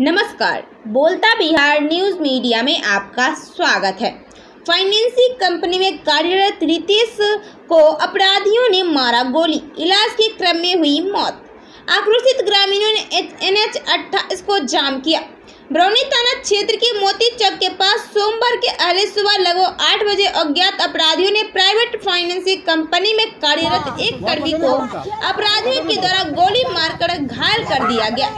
नमस्कार, बोलता Bihar news media में आपका स्वागत है। फाइनेंसिंग कंपनी में कार्यरत रितेश को अपराधियों ने मारा गोली, इलाज के क्रम में हुई मौत। आक्रोशित ग्रामीणों ने एन एच अट्ठाईस को जाम किया। बरौनी थाना क्षेत्र के मोती चौक के पास सोमवार के अहले सुबह लगभग आठ बजे अज्ञात अपराधियों ने प्राइवेट फाइनेंसिंग कंपनी में कार्यरत एक कर्मी को अपराधियों के द्वारा गोली मारकर घायल कर दिया गया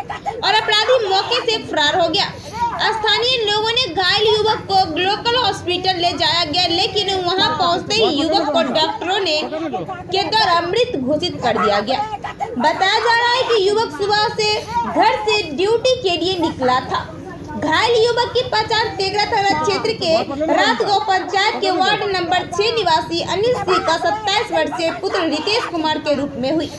और अपराधी मौके से फरार हो गया। स्थानीय लोगों ने घायल युवक को लोकल हॉस्पिटल ले जाया गया लेकिन वहाँ पहुँचते ही युवक को डॉक्टरों ने के द्वारा मृत घोषित कर दिया गया। बताया जा रहा है कि युवक सुबह से घर से ड्यूटी के लिए निकला था। घायल युवक की पहचान तेगरा थाना क्षेत्र के रातगांव पंचायत के वार्ड नंबर छह निवासी अनिल सिंह का सत्ताईस वर्षीय पुत्र रितेश कुमार के रूप में हुई।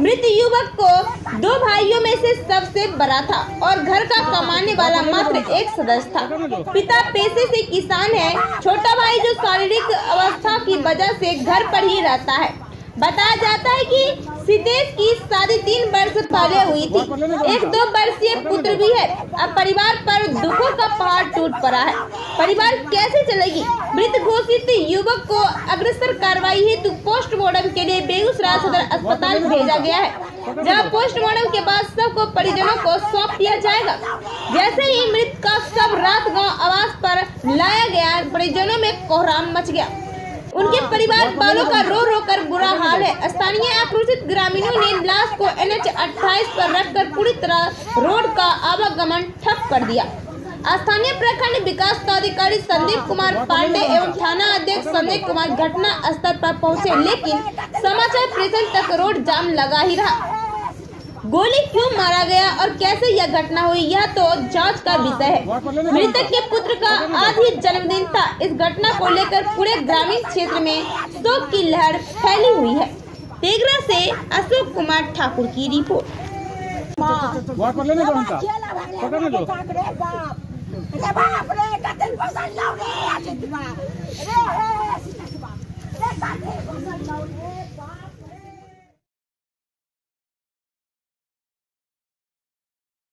मृत युवक को दो भाइयों में से सबसे बड़ा था और घर का कमाने वाला मात्र एक सदस्य था। पिता पेशे से किसान है, छोटा भाई जो शारीरिक अवस्था की वजह से घर पर ही रहता है। बताया जाता है कि सितेश की शादी तीन वर्ष पहले हुई थी। एक दो वर्षीय पुत्र भी है। अब परिवार पर दुखों का पहाड़ टूट पड़ा है। परिवार कैसे चलेगी? मृत घोषित युवक को अग्रसर कार्रवाई हेतु पोस्टमार्टम के लिए बेगूसराय सदर अस्पताल भेजा गया है। जहाँ पोस्टमार्टम के बाद सबको परिजनों को सौंप दिया जाएगा। जैसे ही मृत का सब रात गाँव आवास पर लाया गया, परिजनों में कोहराम मच गया। उनके परिवार वालों का रो रो कर बुरा हाल है। स्थानीय आक्रोशित ग्रामीणों ने लाश को एन एच अट्ठाईस पर रखकर पूरी तरह रोड का आवागमन ठप कर दिया। स्थानीय प्रखंड विकास पदाधिकारी संदीप कुमार पांडे एवं थाना अध्यक्ष संदीप कुमार घटना स्थल पर पहुँचे लेकिन समाचार प्रेषण तक रोड जाम लगा ही रहा। गोली क्यों मारा गया और कैसे यह घटना हुई यह तो जाँच का विषय है। मृतक के पुत्र का आज ही जन्मदिन था। इस घटना को लेकर पूरे ग्रामीण क्षेत्र में शोक की लहर फैली हुई है। तेगरा से अशोक कुमार ठाकुर की रिपोर्ट।